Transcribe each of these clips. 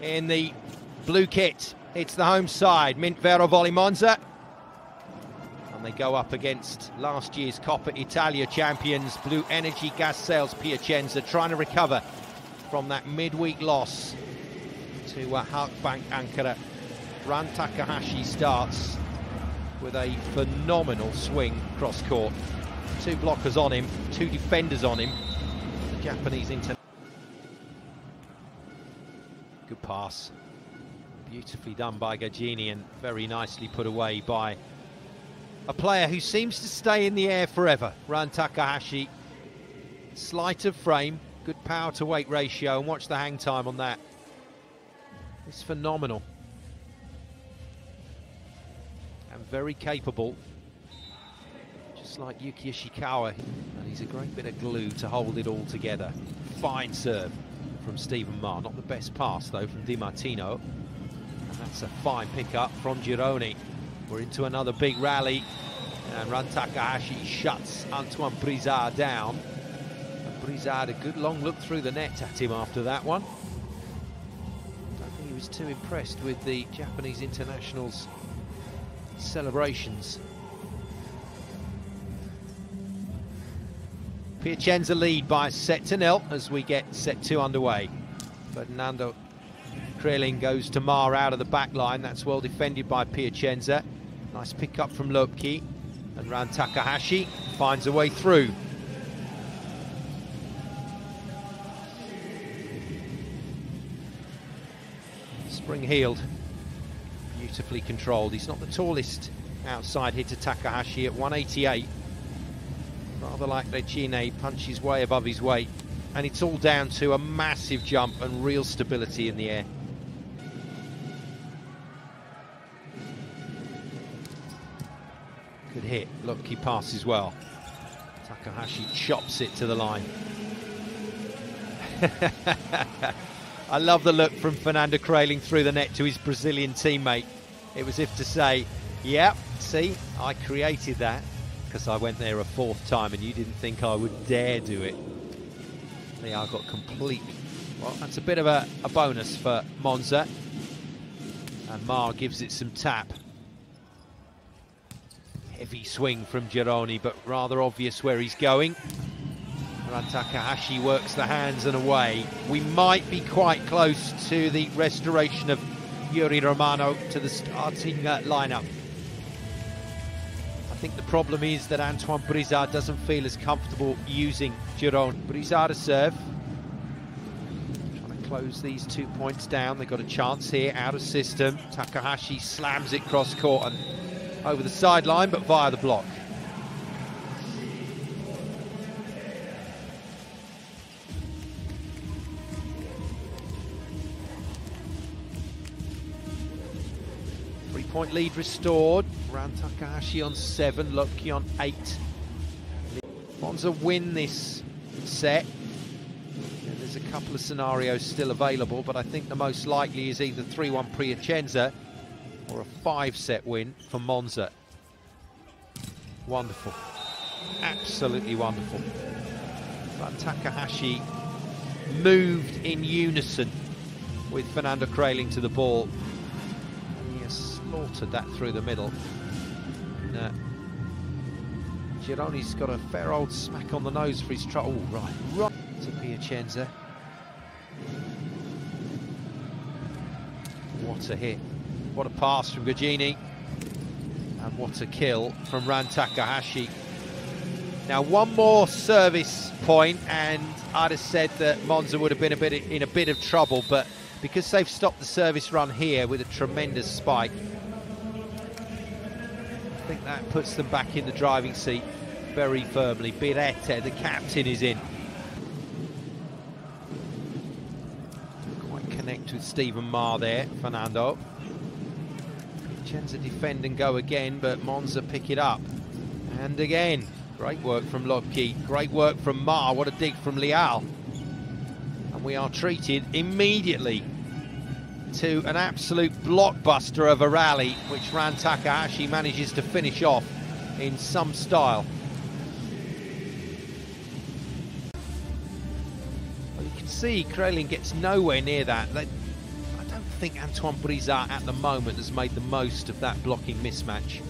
in the blue kit. It's the home side, Mint Vero Monza. And they go up against last year's Coppa Italia champions, Blue Energy Gas Sales Piacenza, trying to recover from that midweek loss to uh, Halkbank Ankara. Ran Takahashi starts with a phenomenal swing cross court. Two blockers on him, two defenders on him. The Japanese international. Good pass. Beautifully done by Gaggini and very nicely put away by a player who seems to stay in the air forever. Ran Takahashi. Slight of frame, good power to weight ratio, and watch the hang time on that. It's phenomenal. And very capable. Just like Yuki Ishikawa. And he's a great bit of glue to hold it all together. Fine serve from Stephen Maar. Not the best pass, though, from Di Martino. And that's a fine pickup from Gironi. We're into another big rally. And Ran Takahashi shuts Antoine Brizard down. And Brizard, a good long look through the net at him after that one. I don't think he was too impressed with the Japanese internationals' celebrations. Piacenza lead by set to nil as we get set two underway. Fernando Kreling goes to Maar out of the back line. That's well defended by Piacenza. Nice pick up from Loeppky. And Ran Takahashi finds a way through. Spring heeled. Beautifully controlled. He's not the tallest outside hitter Takahashi at 188 rather like Regine, punches way above his weight. And it's all down to a massive jump and real stability in the air. Good hit. Look, he passes well. Takahashi chops it to the line. I love the look from Fernando Kreling through the net to his Brazilian teammate. It was if to say, yep, see, I created that because I went there a fourth time and you didn't think I would dare do it. Yeah, I got complete. Well, that's a bit of a, a bonus for Monza. And Maar gives it some tap. Heavy swing from Gironi, but rather obvious where he's going. Ran Takahashi works the hands and away. We might be quite close to the restoration of Yuri Romano to the starting uh, lineup. I think the problem is that Antoine Brizard doesn't feel as comfortable using Gironi. Brizard a serve. Trying to close these two points down. They've got a chance here, out of system. Takahashi slams it cross court and over the sideline, but via the block. Three-point lead restored. Ran Takahashi on seven, Loeppky on eight. Monza win this set. And there's a couple of scenarios still available, but I think the most likely is either 3-1 Piacenza or a five-set win for Monza. Wonderful. Absolutely wonderful. But Takahashi moved in unison with Fernando Kreling to the ball. Slaughtered that through the middle. And, uh, Gironi's got a fair old smack on the nose for his trouble. Oh, right, right to Piacenza. What a hit. What a pass from Gaggini. And what a kill from Ran Takahashi. Now, one more service point, and I'd have said that Monza would have been a bit in a bit of trouble, but because they've stopped the service run here with a tremendous spike, that puts them back in the driving seat very firmly. Beretta, the captain, is in. Quite connect with Stephen Maar there, Fernando. Piacenza defend and go again, but Monza pick it up. And again, great work from Loeppky, great work from Maar, what a dig from Leal. And we are treated immediately to an absolute blockbuster of a rally, which Ran Takahashi manages to finish off in some style. Well, you can see Kreling gets nowhere near that. I don't think Antoine Brizard at the moment has made the most of that blocking mismatch.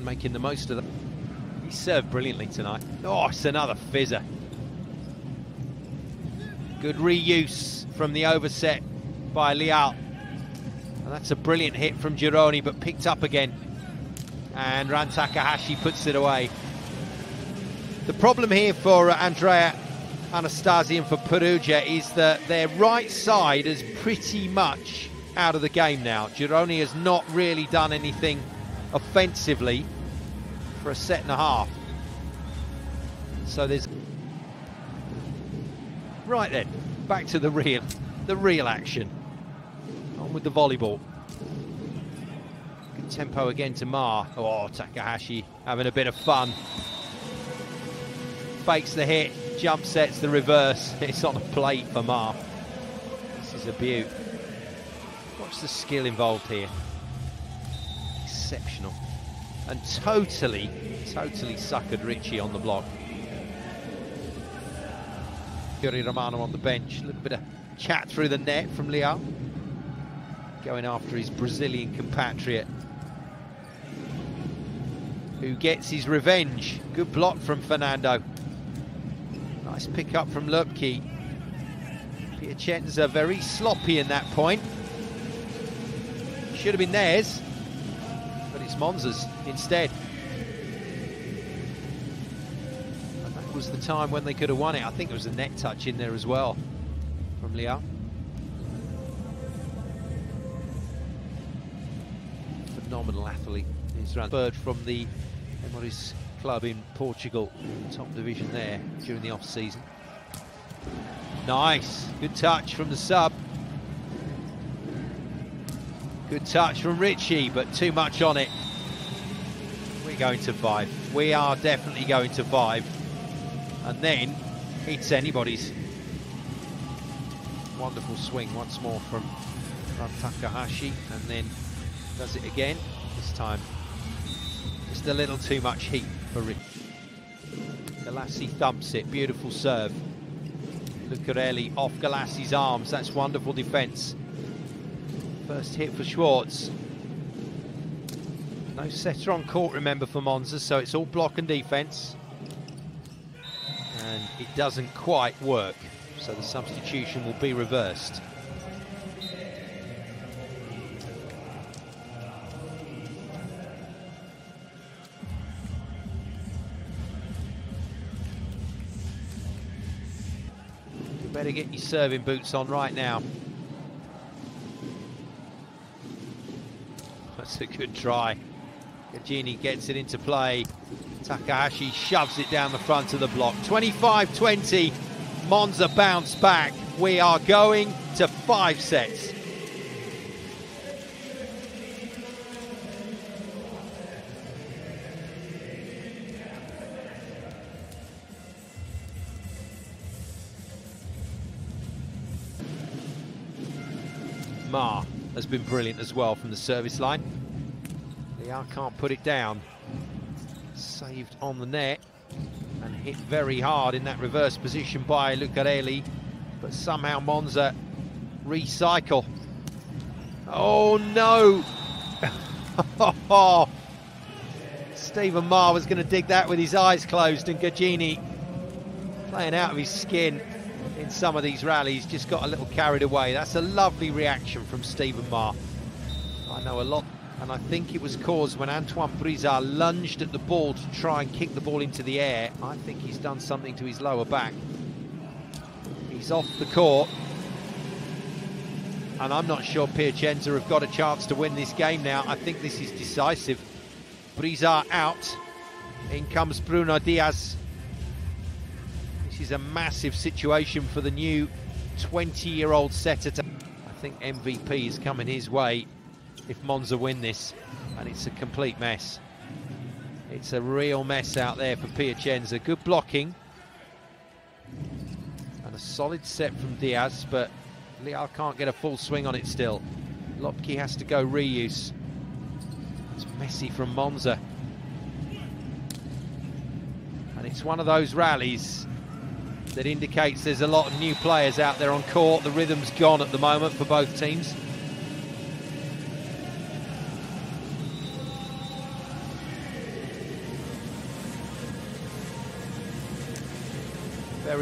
Making the most of that. He served brilliantly tonight. Oh, it's another fizzer. Good reuse from the overset by Leal. And that's a brilliant hit from Gironi, but picked up again. And Ran Takahashi puts it away. The problem here for Andrea Anastasian for Perugia is that their right side is pretty much out of the game now. Gironi has not really done anything offensively for a set and a half. So there's right then back to the real the real action. On with the volleyball. Good tempo again to Maar. Oh, Takahashi having a bit of fun. Fakes the hit, jump sets the reverse. It's on a plate for Maar. This is a beaut. What's the skill involved here? Exceptional. And totally, totally suckered Ricci on the block. Yuri Romano on the bench. A little bit of chat through the net from Leal. Going after his Brazilian compatriot. Who gets his revenge. Good block from Fernando. Nice pick up from Loeppky. Piacenza very sloppy in that point. Should have been theirs, but it's Monza's instead. And that was the time when they could have won it. I think there was a net touch in there as well from Leal. Phenomenal athlete. He's transferred from the Emoris club in Portugal, top division there during the off season. Nice, good touch from the sub. Good touch from Ricci, but too much on it. We're going to five. We are definitely going to five. And then it's anybody's. Wonderful swing once more from, from Takahashi, and then does it again. This time just a little too much heat for Ricci. Galassi thumps it, beautiful serve. Lucarelli off Galassi's arms, that's wonderful defence. First hit for Szwarc. No setter on court, remember, for Monza, so it's all block and defence. And it doesn't quite work, so the substitution will be reversed. You better get your serving boots on right now. That's a good try. Gaggini gets it into play. Takahashi shoves it down the front of the block. 25-20. Monza bounce back. We are going to five sets. Maar has been brilliant as well from the service line. Leal can't put it down. Saved on the net and hit very hard in that reverse position by Lucarelli. But somehow Monza recycle. Oh no! Stephen Maar was going to dig that with his eyes closed and Gaggini playing out of his skin in some of these rallies just got a little carried away. That's a lovely reaction from Stephen Maar. I know a lot, and I think it was caused when Antoine Brizard lunged at the ball to try and kick the ball into the air. I think he's done something to his lower back. He's off the court. And I'm not sure Piacenza have got a chance to win this game now. I think this is decisive. Brizard out. In comes Bruno Diaz This is a massive situation for the new 20-year-old setter. I think MVP is coming his way if Monza win this, and it's a complete mess. It's a real mess out there for Piacenza. Good blocking. And a solid set from Diaz, but Leal can't get a full swing on it still. Loeppky has to go reuse. It's messy from Monza. And it's one of those rallies that indicates there's a lot of new players out there on court. The rhythm's gone at the moment for both teams.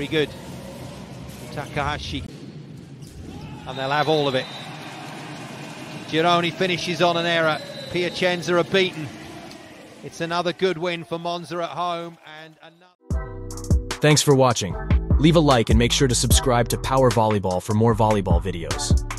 Very good. Takahashi. And they'll have all of it. Gironi finishes on an error. Piacenza are beaten. It's another good win for Monza at home and another. Thanks for watching. Leave a like and make sure to subscribe to Power Volleyball for more volleyball videos.